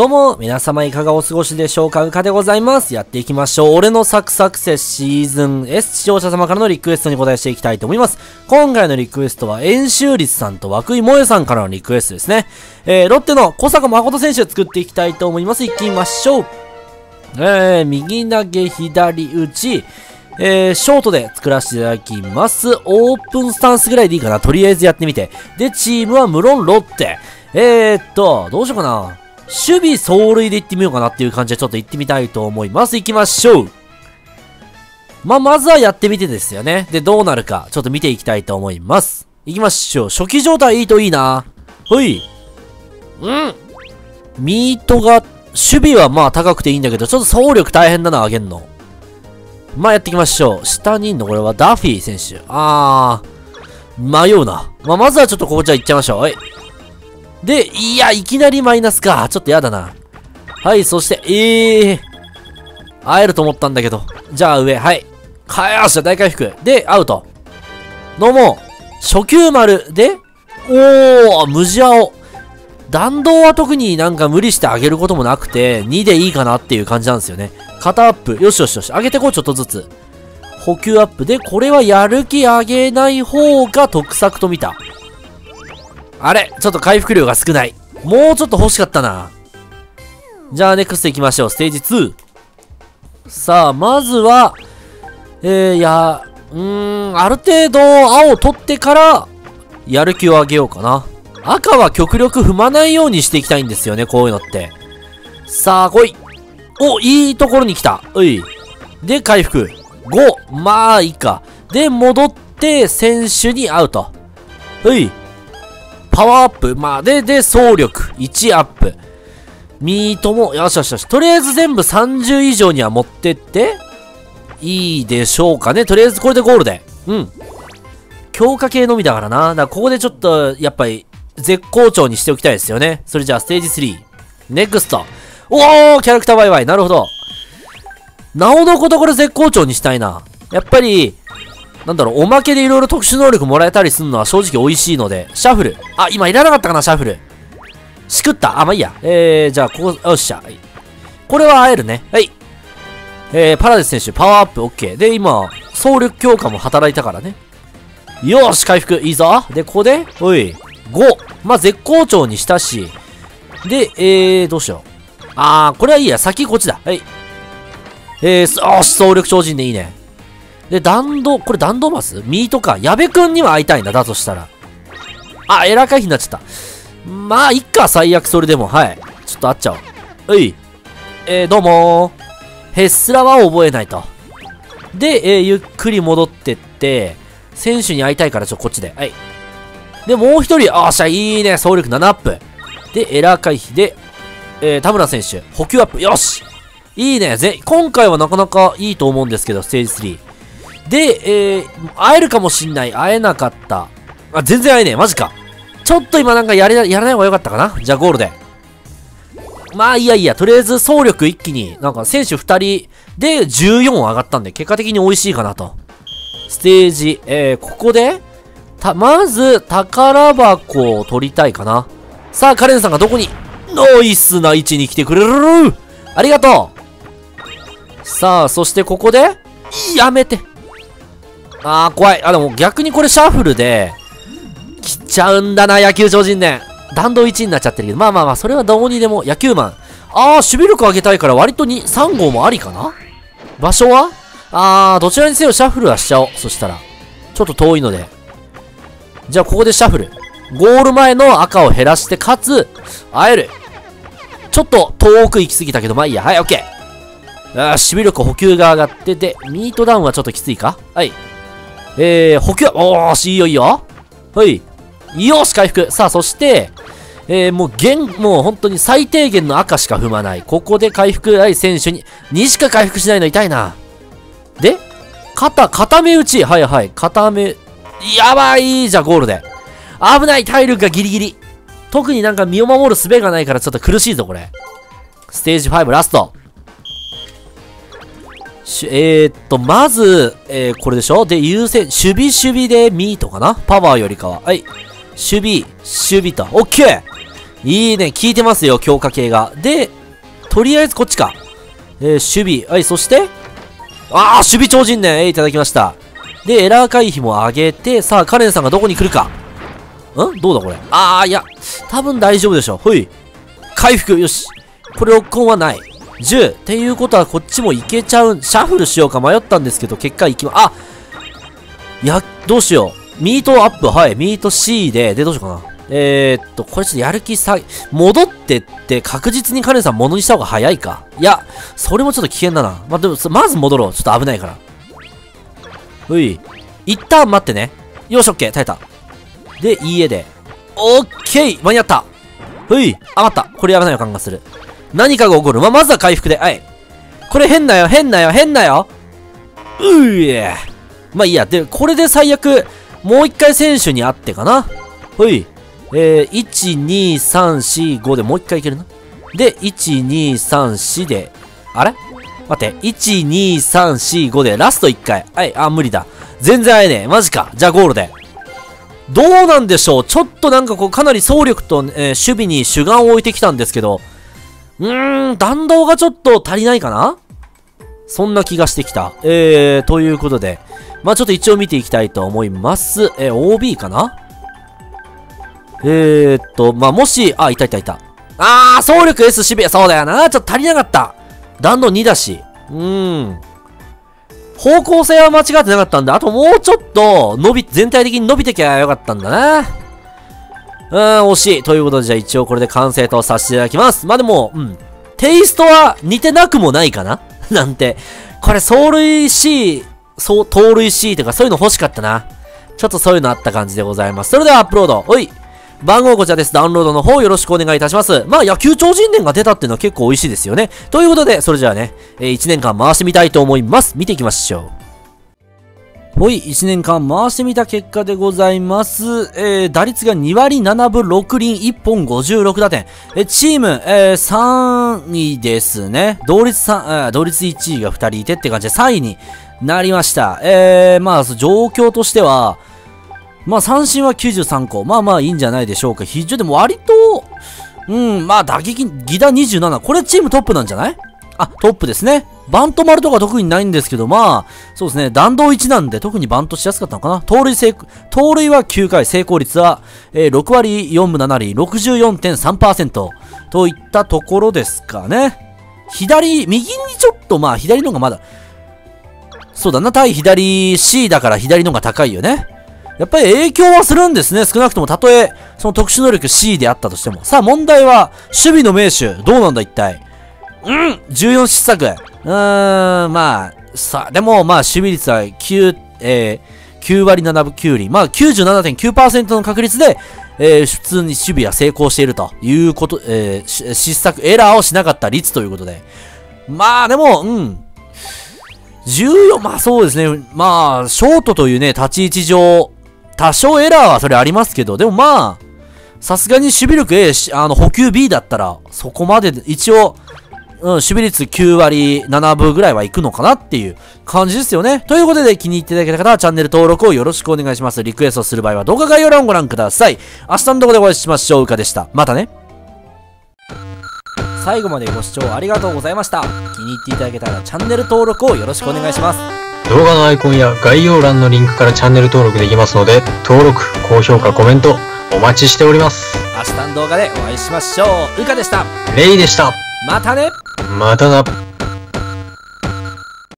どうも、皆様いかがお過ごしでしょうかうかでございます。やっていきましょう。俺のサクサクセスシーズン S 視聴者様からのリクエストに答えしていきたいと思います。今回のリクエストは、演習率さんと涌井萌えさんからのリクエストですね。えー、ロッテの小坂誠選手を作っていきたいと思います。行きましょう。えー、右投げ、左打ち、えー、ショートで作らせていただきます。オープンスタンスぐらいでいいかな。とりあえずやってみて。で、チームは無論ロッテ。えー、っと、どうしようかな。守備走塁で行ってみようかなっていう感じでちょっと行ってみたいと思います。行きましょう。まあ、まずはやってみてですよね。で、どうなるか、ちょっと見ていきたいと思います。行きましょう。初期状態いいといいな。ほい。うん。ミートが、守備はまあ高くていいんだけど、ちょっと走力大変だな、上げんの。まあ、やっていきましょう。下にいんのこれはダフィー選手。あー。迷うな。まあ、まずはちょっとここじゃ行っちゃいましょう。はい。で、いや、いきなりマイナスか。ちょっとやだな。はい、そして、えー。会えると思ったんだけど。じゃあ上、はい。かよし、大回復。で、アウト。どうも。初級丸で、おー、無地青。弾道は特になんか無理して上げることもなくて、2でいいかなっていう感じなんですよね。肩アップ。よしよしよし。上げてこう、ちょっとずつ。補給アップで、これはやる気上げない方が得策と見た。あれちょっと回復量が少ない。もうちょっと欲しかったな。じゃあ、ネクスト行きましょう。ステージ2。さあ、まずは、えー、いや、うーん、ある程度、青取ってから、やる気を上げようかな。赤は極力踏まないようにしていきたいんですよね、こういうのって。さあ、来い。お、いいところに来た。うい。で、回復。5。まあ、いいか。で、戻って、選手にアウト。うい。パワーアップ。ま、で、で、走力。1アップ。ミートも、よしよしよし。とりあえず全部30以上には持ってって、いいでしょうかね。とりあえずこれでゴールで。うん。強化系のみだからな。だからここでちょっと、やっぱり、絶好調にしておきたいですよね。それじゃあ、ステージ3。ネクスト。おーキャラクターバイバイ。なるほど。なおのことこれ絶好調にしたいな。やっぱり、なんだろう、おまけでいろいろ特殊能力もらえたりするのは正直美味しいので、シャッフル。あ、今いらなかったかな、シャッフル。しくった。あ、まあいいや。えー、じゃあ、ここ、よっしゃ。これは会えるね。はい。えー、パラデス選手、パワーアップ、オッケー。で、今、総力強化も働いたからね。よーし、回復、いいぞ。で、ここで、おい、5。まあ、絶好調にしたし。で、えー、どうしよう。あー、これはいいや。先こっちだ。はい。えー、よし、総力超人でいいね。で、弾道、これ弾道マス？ミートか。矢部くんには会いたいんだ、だとしたら。あ、エラー回避になっちゃった。まあ、いっか、最悪それでも。はい。ちょっと会っちゃおう。うい。えー、どうもー。ヘッスラは覚えないと。で、えー、ゆっくり戻ってって、選手に会いたいから、ちょ、こっちで。はい。で、もう一人、あーしゃ、いいね。総力7アップ。で、エラー回避で、えー、田村選手、補給アップ。よしいいね。ぜ、今回はなかなかいいと思うんですけど、ステージ3。で、えー、会えるかもしんない。会えなかった。あ、全然会えねえ。マジか。ちょっと今なんかやれ、やらない方がよかったかなじゃあゴールで。まあいやいや。とりあえず総力一気に、なんか選手2人で14上がったんで、結果的に美味しいかなと。ステージ、えー、ここで、た、まず、宝箱を取りたいかな。さあ、カレンさんがどこに、ノイスな位置に来てくれるありがとうさあ、そしてここで、やめて。あー、怖い。あ、でも逆にこれシャッフルで、来ちゃうんだな、野球超人伝。弾道1になっちゃってるけど、まあまあまあ、それはどうにでも、野球マン。あー、守備力上げたいから割とに、3号もありかな？場所は？あー、どちらにせよシャッフルはしちゃおう。そしたら。ちょっと遠いので。じゃあ、ここでシャッフル。ゴール前の赤を減らして、かつ、会える。ちょっと遠く行き過ぎたけど、まあいいや。はい、オッケー。あー、守備力補給が上がってて、ミートダウンはちょっときついか？はい。えー、補給、おーし、いいよいいよ。はい。よし、回復。さあ、そして、えー、もう、現、もう本当に最低限の赤しか踏まない。ここで回復、はい、選手に、2しか回復しないの痛いな。で、肩、固め打ち。はいはい。固め、やばいじゃあゴールで。危ない体力がギリギリ。特になんか身を守る術がないからちょっと苦しいぞ、これ。ステージ5ラスト。しえー、っと、まず、えー、これでしょ？で、優先、守備守備でミートかな？パワーよりかは。はい。守備、守備と。オッケーいいね、効いてますよ、強化系が。で、とりあえずこっちか。えー、守備。はい、そして？ああ、守備超人ね。えー、いただきました。で、エラー回避も上げて、さあ、カレンさんがどこに来るか。ん？どうだこれ？ああ、いや、多分大丈夫でしょ。ほい。回復、よし。これ、ロックオンはない。10。っていうことは、こっちもいけちゃう。シャッフルしようか迷ったんですけど、結果いきま、あいや、どうしよう。ミートアップ、はい。ミート C で、で、どうしようかな。えー、っと、これちょっとやる気さ、戻ってって確実にカレンさん物にした方が早いか。いや、それもちょっと危険だな。まあ、でも、まず戻ろう。ちょっと危ないから。うい。一旦待ってね。よし、オッケー、耐えた。で、いいえで。オッケー間に合ったふい余ったこれやらない予感がする。何かが起こる。ま、まずは回復で。はい。これ変なよ、変なよ、変なようえまあいいや。で、これで最悪、もう一回選手に会ってかな。ほい。えー、1、2、3、4、5でもう一回いけるな。で、1、2、3、4で、あれ？待って、1、2、3、4、5でラスト1回。はい、あ、無理だ。全然会えねえ。マジか。じゃあゴールで。どうなんでしょうちょっとなんかこう、かなり総力と、えー、守備に主眼を置いてきたんですけど、うーん、弾道がちょっと足りないかな？そんな気がしてきた。えー、ということで、まあちょっと一応見ていきたいと思います。えー、OB かな？えーっと、まあ、もし、あ、いたいたいた。あー、総力 S 守備、そうだよな。ちょっと足りなかった。弾道2だし。うーん。方向性は間違ってなかったんだ。あともうちょっと、伸び、全体的に伸びてきゃよかったんだな。うーん、惜しい。ということで、じゃあ一応これで完成とさせていただきます。まあ、でも、うん。テイストは似てなくもないかな？なんて。これ、走塁 C、そう、盗塁 C とかそういうの欲しかったな。ちょっとそういうのあった感じでございます。それではアップロード。おい。番号こちらです。ダウンロードの方よろしくお願いいたします。まあ、野球超人伝が出たっていうのは結構美味しいですよね。ということで、それじゃあね、えー、1年間回してみたいと思います。見ていきましょう。ほい、1年間回してみた結果でございます。えー、打率が2割7分6厘1本56打点。えチーム、えー、3位ですね。同率3、えー、同率1位が2人いてって感じで3位になりました。えー、まあ、状況としては、まあ三振は93個。まあまあいいんじゃないでしょうか。非常でも割と、うん、まあ打撃、ギダ27。これチームトップなんじゃない？あ、トップですね。バント丸とか特にないんですけど、まあ、そうですね。弾道1なんで特にバントしやすかったのかな。盗塁成、盗塁は9回、成功率は、えー、6割4分7厘、64.3%といったところですかね。左、右にちょっと、まあ左のがまだ、そうだな、対左 C だから左のが高いよね。やっぱり影響はするんですね。少なくとも、たとえ、その特殊能力 C であったとしても。さあ、問題は、守備の名手、どうなんだ一体。うん !14 失策。うーん、まあ、さ、でも、まあ、守備率は9、えー、9割7分9厘。まあ、97.9%の確率で、えー、普通に守備は成功しているということ、えー、失策、エラーをしなかった率ということで。まあ、でも、うん。14、まあそうですね。まあ、ショートというね、立ち位置上、多少エラーはそれありますけど、でもまあ、さすがに守備力 A、あの、補給 B だったら、そこまで、一応、うん、守備率9割7分ぐらいはいくのかなっていう感じですよね。ということで気に入っていただけた方はチャンネル登録をよろしくお願いします。リクエストする場合は動画概要欄をご覧ください。明日の動画でお会いしましょう。うかでした。またね。最後までご視聴ありがとうございました。気に入っていただけたらチャンネル登録をよろしくお願いします。動画のアイコンや概要欄のリンクからチャンネル登録できますので、登録、高評価、コメント、お待ちしております。明日の動画でお会いしましょう。うかでした。レイでした。またねまたな。